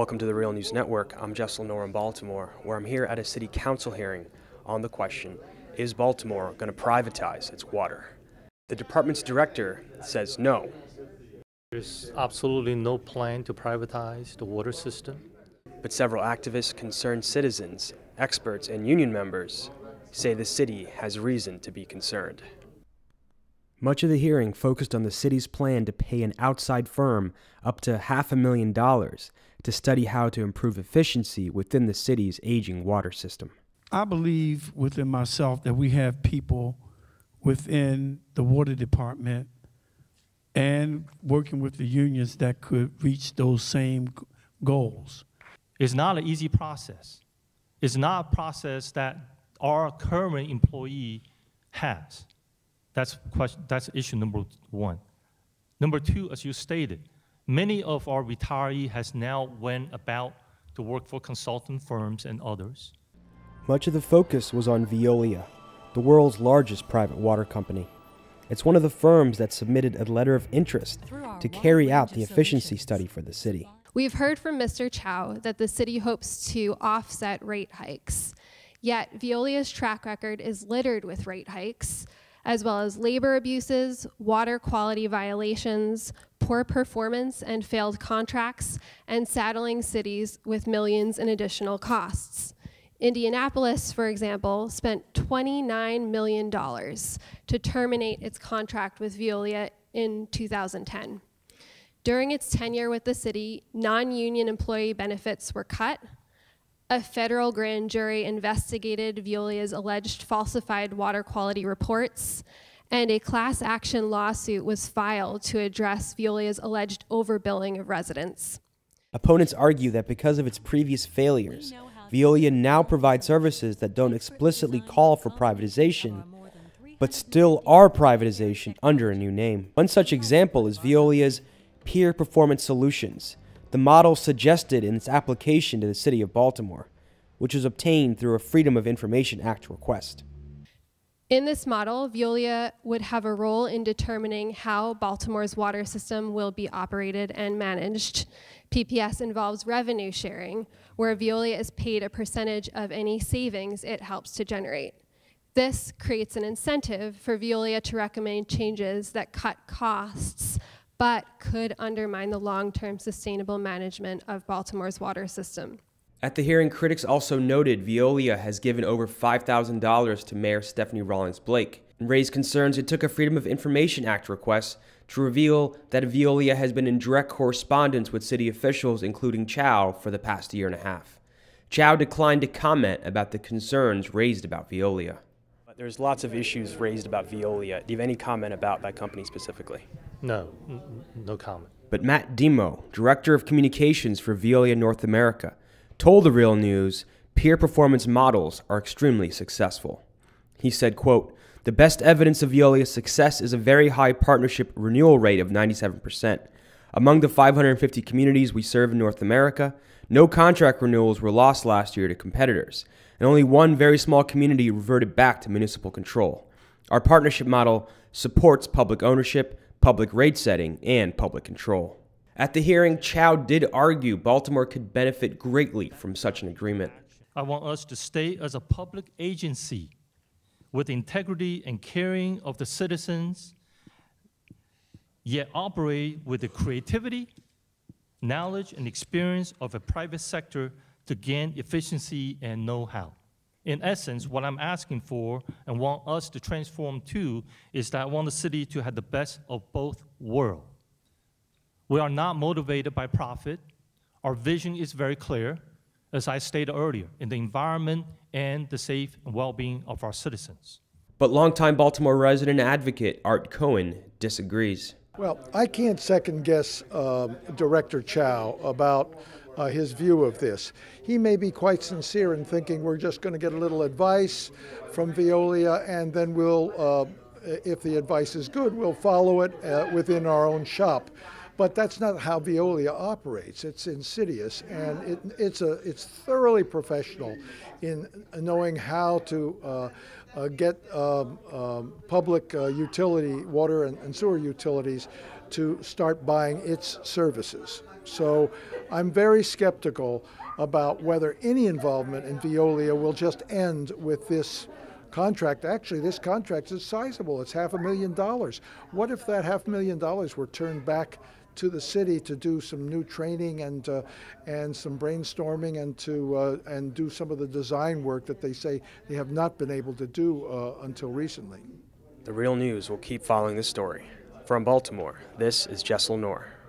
Welcome to the Real News Network. I'm Jaisal Noor in Baltimore, where I'm here at a city council hearing on the question Is Baltimore going to privatize its water? The department's director says no. There's absolutely no plan to privatize the water system. But several activists, concerned citizens, experts, and union members say the city has reason to be concerned. Much of the hearing focused on the city's plan to pay an outside firm up to half a million dollars to study how to improve efficiency within the city's aging water system. I believe within myself that we have people within the water department and working with the unions that could reach those same goals. It's not an easy process. It's not a process that our current employee has. That's, question, that's issue number one. Number two, as you stated, many of our retirees has now went about to work for consultant firms and others. Much of the focus was on Veolia, the world's largest private water company. It's one of the firms that submitted a letter of interest to carry out the efficiency study for the city. We've heard from Mr. Chow that the city hopes to offset rate hikes. Yet, Veolia's track record is littered with rate hikes, as well as labor abuses, water quality violations, poor performance and failed contracts, and saddling cities with millions in additional costs. Indianapolis, for example, spent $29 million to terminate its contract with Veolia in 2010. During its tenure with the city, non union employee benefits were cut, a federal grand jury investigated Veolia's alleged falsified water quality reports, and a class action lawsuit was filed to address Veolia's alleged overbilling of residents. Opponents argue that because of its previous failures, Veolia now provides services that don't explicitly call for privatization, but still are privatization under a new name. One such example is Veolia's Peer Performance Solutions, the model suggested in its application to the City of Baltimore, which was obtained through a Freedom of Information Act request. In this model, Veolia would have a role in determining how Baltimore's water system will be operated and managed. PPS involves revenue sharing, where Veolia is paid a percentage of any savings it helps to generate. This creates an incentive for Veolia to recommend changes that cut costs but could undermine the long-term sustainable management of Baltimore's water system. At the hearing, critics also noted Veolia has given over $5,000 to Mayor Stephanie Rawlings Blake and raised concerns it took a Freedom of Information Act request to reveal that Veolia has been in direct correspondence with city officials, including Chow, for the past year and a half. Chow declined to comment about the concerns raised about Veolia. There's lots of issues raised about Veolia. Do you have any comment about that company specifically? No, no comment. But Matt Demo, Director of Communications for Veolia North America, told the Real News peer performance models are extremely successful. He said, quote, the best evidence of Veolia's success is a very high partnership renewal rate of 97%. Among the 550 communities we serve in North America, no contract renewals were lost last year to competitors, and only one very small community reverted back to municipal control. Our partnership model supports public ownership, public rate setting, and public control. At the hearing, Chow did argue Baltimore could benefit greatly from such an agreement. I want us to stay as a public agency with integrity and caring of the citizens, yet operate with the creativity, knowledge, and experience of a private sector to gain efficiency and know-how. In essence, what I'm asking for and want us to transform to is that I want the city to have the best of both worlds. We are not motivated by profit. Our vision is very clear, as I stated earlier, in the environment and the safe and well-being of our citizens. But longtime Baltimore resident advocate Art Cohen disagrees. Well, I can't second guess um, Director Chow about uh, his view of this. He may be quite sincere in thinking we're just going to get a little advice from Veolia and then we'll, uh, if the advice is good, we'll follow it uh, within our own shop. But that's not how Veolia operates. It's insidious, and it, it's a it's thoroughly professional in knowing how to uh, uh, get um, um, public uh, utility, water and, and sewer utilities to start buying its services. So I'm very skeptical about whether any involvement in Veolia will just end with this contract. Actually, this contract is sizable. It's half a million dollars. What if that half million dollars were turned back to the city to do some new training and uh, and some brainstorming and to uh, and do some of the design work that they say they have not been able to do uh, until recently? The Real News will keep following this story. From Baltimore, this is Jaisal Noor.